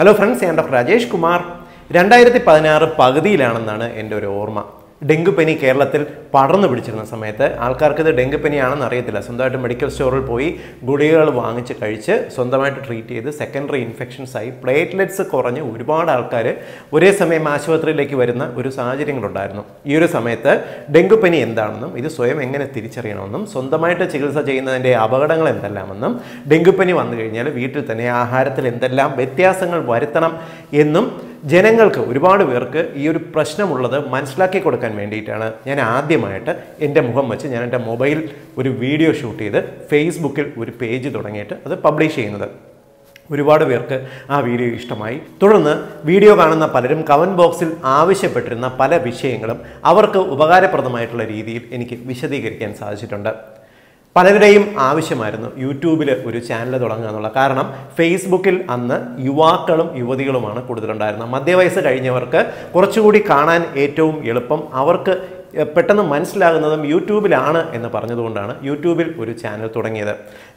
Hello friends ഞാൻ doctor Rajesh Kumar. രണ്ടായിരത്തി പതിനാറ് പകുതിയിലാണെന്നാണ് എന്റെ ഒരു ഓർമ്മ. ഡെങ്കുപ്പനി കേരളത്തിൽ പടർന്നു പിടിച്ചിരുന്ന സമയത്ത് ആൾക്കാർക്ക് ഇത് ഡെങ്കുപ്പനിയാണെന്ന് അറിയത്തില്ല. സ്വന്തമായിട്ട് മെഡിക്കൽ സ്റ്റോറിൽ പോയി ഗുളികകൾ വാങ്ങിച്ച് കഴിച്ച് സ്വന്തമായിട്ട് ട്രീറ്റ് ചെയ്ത് സെക്കൻഡറി ഇൻഫെക്ഷൻസ് ആയി പ്ലേറ്റ്ലെറ്റ്സ് കുറഞ്ഞ് ഒരുപാട് ആൾക്കാർ ഒരേ സമയം ആശുപത്രിയിലേക്ക് വരുന്ന ഒരു സാഹചര്യങ്ങളുണ്ടായിരുന്നു. ഈ ഒരു സമയത്ത് ഡെങ്കുപ്പനി എന്താണെന്നും ഇത് സ്വയം എങ്ങനെ തിരിച്ചറിയണമെന്നും സ്വന്തമായിട്ട് ചികിത്സ ചെയ്യുന്നതിന്റെ അപകടങ്ങൾ എന്തെല്ലാമെന്നും ഡെങ്കുപ്പനി വന്നു കഴിഞ്ഞാൽ വീട്ടിൽ തന്നെ ആഹാരത്തിൽ എന്തെല്ലാം വ്യത്യാസങ്ങൾ വരുത്തണം എന്നും ജനങ്ങൾക്ക് ഒരുപാട് പേർക്ക് ഈ ഒരു പ്രശ്നമുള്ളത് മനസ്സിലാക്കി കൊടുക്കാൻ വേണ്ടിയിട്ടാണ് ഞാൻ ആദ്യമായിട്ട് എന്റെ മുഖം വെച്ച് ഞാൻ എന്റെ മൊബൈൽ ഒരു വീഡിയോ ഷൂട്ട് ചെയ്ത് ഫേസ്ബുക്കിൽ ഒരു പേജ് തുടങ്ങിയിട്ട് അത് പബ്ലിഷ് ചെയ്യുന്നത്. ഒരുപാട് പേർക്ക് ആ വീഡിയോ ഇഷ്ടമായി. തുടർന്ന് വീഡിയോ കാണുന്ന പലരും കമന്റ് ബോക്സിൽ ആവശ്യപ്പെട്ടിരുന്ന പല വിഷയങ്ങളും അവർക്ക് ഉപകാരപ്രദമായിട്ടുള്ള രീതിയിൽ എനിക്ക് വിശദീകരിക്കാൻ സാധിച്ചിട്ടുണ്ട്. പലരുടെയും ആവശ്യമായിരുന്നു യൂട്യൂബിൽ ഒരു ചാനൽ തുടങ്ങുക എന്നുള്ള. കാരണം ഫേസ്ബുക്കിൽ അന്ന് യുവാക്കളും യുവതികളുമാണ് കൂടുതലുണ്ടായിരുന്നത്. മധ്യവയസ്സ് കഴിഞ്ഞവർക്ക് കുറച്ചുകൂടി കാണാൻ ഏറ്റവും എളുപ്പം അവർക്ക് പെട്ടെന്ന് മനസ്സിലാകുന്നതും യൂട്യൂബിലാണ് എന്ന് പറഞ്ഞതുകൊണ്ടാണ് യൂട്യൂബിൽ ഒരു ചാനൽ തുടങ്ങിയത്.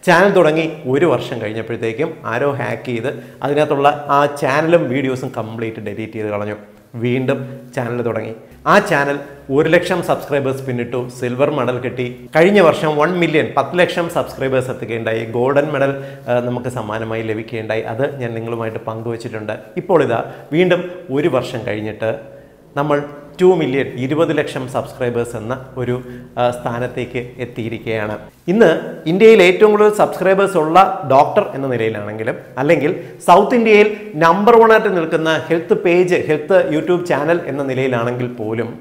ചാനൽ തുടങ്ങി ഒരു വർഷം കഴിഞ്ഞപ്പോഴത്തേക്കും ആരോ ഹാക്ക് ചെയ്ത് അതിനകത്തുള്ള ആ ചാനലും വീഡിയോസും കംപ്ലീറ്റ് ഡിലീറ്റ് ചെയ്ത് കളഞ്ഞു. വീണ്ടും ചാനൽ തുടങ്ങി. ആ ചാനൽ ഒരു ലക്ഷം സബ്സ്ക്രൈബേഴ്സ് പിന്നിട്ടു സിൽവർ മെഡൽ കിട്ടി. കഴിഞ്ഞ വർഷം വൺ മില്യൺ പത്ത് ലക്ഷം സബ്സ്ക്രൈബേഴ്സ് എത്തുകയുണ്ടായി. ഗോൾഡൻ മെഡൽ നമുക്ക് സമ്മാനമായി ലഭിക്കുകയുണ്ടായി. അത് ഞാൻ നിങ്ങളുമായിട്ട് പങ്കുവച്ചിട്ടുണ്ട്. ഇപ്പോൾ ഇതാ വീണ്ടും ഒരു വർഷം കഴിഞ്ഞിട്ട് നമ്മൾ ടു മില്യൺ ഇരുപത് ലക്ഷം സബ്സ്ക്രൈബേഴ്സ് എന്ന ഒരു സ്ഥാനത്തേക്ക് എത്തിയിരിക്കുകയാണ്. ഇന്ന് ഇന്ത്യയിൽ ഏറ്റവും കൂടുതൽ സബ്സ്ക്രൈബേഴ്സ് ഉള്ള ഡോക്ടർ എന്ന നിലയിലാണെങ്കിലും അല്ലെങ്കിൽ സൗത്ത് ഇന്ത്യയിൽ നമ്പർ വൺ ആയിട്ട് നിൽക്കുന്ന health page health YouTube channel എന്ന നിലയിലാണെങ്കിൽ പോലും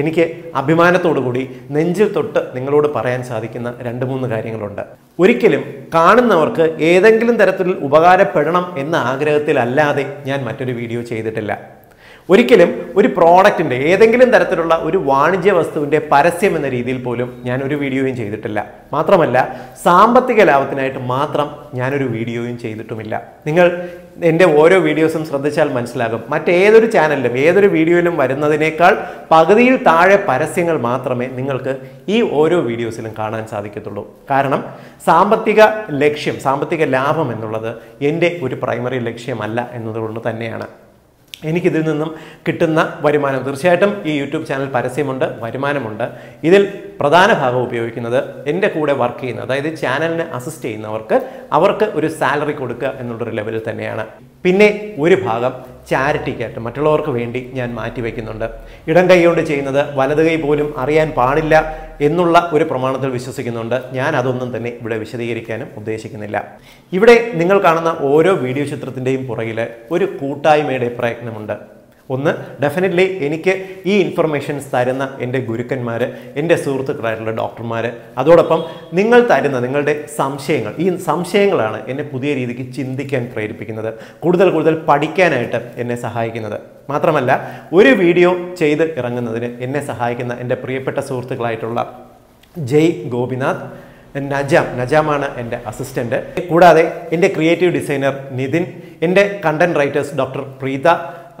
എനിക്ക് അഭിമാനത്തോടു കൂടി നെഞ്ചിൽ തൊട്ട് നിങ്ങളോട് പറയാൻ സാധിക്കുന്ന രണ്ട് മൂന്ന് കാര്യങ്ങളുണ്ട്. ഒരിക്കലും കാണുന്നവർക്ക് ഏതെങ്കിലും തരത്തിൽ ഉപകാരപ്പെടണം എന്ന ആഗ്രഹത്തിലല്ലാതെ ഞാൻ മറ്റൊരു വീഡിയോ ചെയ്തിട്ടില്ല. ഒരിക്കലും ഒരു പ്രോഡക്റ്റിന്റെ ഏതെങ്കിലും തരത്തിലുള്ള ഒരു വാണിജ്യ വസ്തുവിന്റെ പരസ്യം എന്ന രീതിയിൽ പോലും ഞാൻ ഒരു വീഡിയോയും ചെയ്തിട്ടില്ല. മാത്രമല്ല സാമ്പത്തിക ലാഭത്തിനായിട്ട് മാത്രം ഞാനൊരു വീഡിയോയും ചെയ്തിട്ടുമില്ല. നിങ്ങൾ എന്റെ ഓരോ വീഡിയോസും ശ്രദ്ധിച്ചാൽ മനസ്സിലാകും. മറ്റേതൊരു ചാനലിലും ഏതൊരു വീഡിയോയിലും വരുന്നതിനേക്കാൾ പകുതിയിൽ താഴെ പരസ്യങ്ങൾ മാത്രമേ നിങ്ങൾക്ക് ഈ ഓരോ വീഡിയോസിലും കാണാൻ സാധിക്കത്തുള്ളൂ. കാരണം സാമ്പത്തിക ലക്ഷ്യം സാമ്പത്തിക ലാഭം എന്നുള്ളത് എന്റെ ഒരു പ്രൈമറി ലക്ഷ്യമല്ല എന്നതുകൊണ്ട് തന്നെയാണ്. എനിക്കിതിൽ നിന്നും കിട്ടുന്ന വരുമാനം. തീർച്ചയായിട്ടും ഈ യൂട്യൂബ് ചാനൽ പരസ്യമുണ്ട് വരുമാനമുണ്ട്. ഇതിൽ പ്രധാന ഭാഗം ഉപയോഗിക്കുന്നത് എന്റെ കൂടെ വർക്ക് ചെയ്യുന്ന അതായത് ചാനലിനെ അസിസ്റ്റ് ചെയ്യുന്നവർക്ക് അവർക്ക് ഒരു സാലറി കൊടുക്കുക എന്നുള്ളൊരു ലെവലിൽ തന്നെയാണ്. പിന്നെ ഒരു ഭാഗം ചാരിറ്റിക്കായിട്ട് മറ്റുള്ളവർക്ക് വേണ്ടി ഞാൻ മാറ്റി മാറ്റിവെക്കുന്നുണ്ട് ഇടം കൈ കൊണ്ട് ചെയ്യുന്നത് വലത് കൈ പോലും അറിയാൻ പാടില്ല എന്നുള്ള ഒരു പ്രമാണത്തിൽ വിശ്വസിക്കുന്നുണ്ട്. ഞാൻ അതൊന്നും തന്നെ ഇവിടെ വിശദീകരിക്കാനും ഉദ്ദേശിക്കുന്നില്ല. ഇവിടെ നിങ്ങൾ കാണുന്ന ഓരോ വീഡിയോ ചിത്രത്തിന്റെയും പുറകിൽ ഒരു കൂട്ടായ്മയുടെ പ്രയത്നമുണ്ട്. ഒന്ന് ഡെഫിനറ്റ്ലി എനിക്ക് ഈ ഇൻഫർമേഷൻസ് തരുന്ന എന്റെ ഗുരുക്കന്മാർ എന്റെ സുഹൃത്തുക്കളായിട്ടുള്ള ഡോക്ടർമാർ അതോടൊപ്പം നിങ്ങൾ തരുന്ന നിങ്ങളുടെ സംശയങ്ങൾ ഈ സംശയങ്ങളാണ് എന്നെ പുതിയ രീതിക്ക് ചിന്തിക്കാൻ പ്രേരിപ്പിക്കുന്നത് കൂടുതൽ കൂടുതൽ പഠിക്കാനായിട്ട് എന്നെ സഹായിക്കുന്നത്. മാത്രമല്ല ഒരു വീഡിയോ ചെയ്ത് ഇറങ്ങുന്നതിന് എന്നെ സഹായിക്കുന്ന എന്റെ പ്രിയപ്പെട്ട സുഹൃത്തുക്കളായിട്ടുള്ള ജയ് ഗോപിനാഥ് നജാം നജാമാണ് എന്റെ അസിസ്റ്റന്റ് കൂടാതെ എന്റെ ക്രിയേറ്റീവ് ഡിസൈനർ നിതിൻ എന്റെ content writers doctor Preetha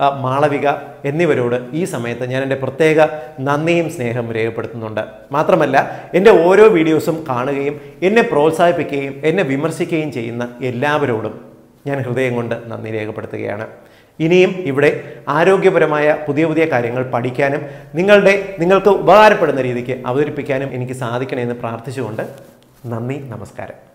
Malavika എന്നിവരോട് ഈ സമയത്ത് ഞാൻ എന്റെ പ്രത്യേക നന്ദിയും സ്നേഹം രേഖപ്പെടുത്തുന്നുണ്ട്. മാത്രമല്ല എന്റെ ഓരോ വീഡിയോസും കാണുകയും എന്നെ പ്രോത്സാഹിപ്പിക്കുകയും എന്നെ വിമർശിക്കുകയും ചെയ്യുന്ന എല്ലാവരോടും ഞാൻ ഹൃദയം കൊണ്ട് നന്ദി രേഖപ്പെടുത്തുകയാണ്. ഇനിയും ഇവിടെ ആരോഗ്യപരമായ പുതിയ പുതിയ കാര്യങ്ങൾ പഠിക്കാനും നിങ്ങളുടെ നിങ്ങൾക്ക് ഉപകാരപ്പെടുന്ന രീതിക്ക് അവതരിപ്പിക്കാനും എനിക്ക് സാധിക്കണമെന്ന് പ്രാർത്ഥിച്ചുകൊണ്ട് നന്ദി നമസ്കാരം.